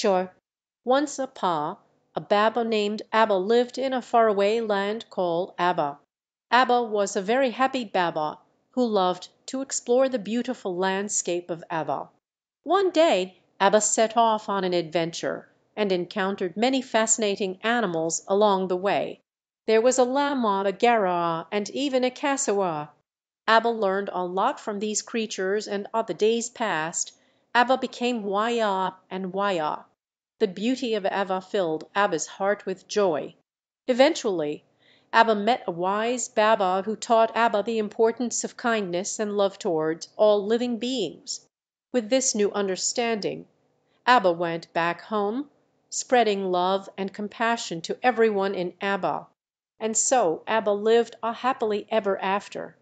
Sure, once a Pa, a Baba named Abba lived in a far away land called Abba. Abba was a very happy Baba who loved to explore the beautiful landscape of Ava. One day Abba set off on an adventure, and encountered many fascinating animals along the way. There was a Llama, a Garraha, and even a Cassowary. Abba learned a lot from these creatures, and on the days past Abba became Wayah and Wayah. The beauty of Ava filled Abba's heart with joy. Eventually Abba met a wise Baba who taught Abba the importance of kindness and love towards all living beings. With this new understanding Abba went back home, spreading love and compassion to everyone in Abba. And so Abba lived a happily ever after.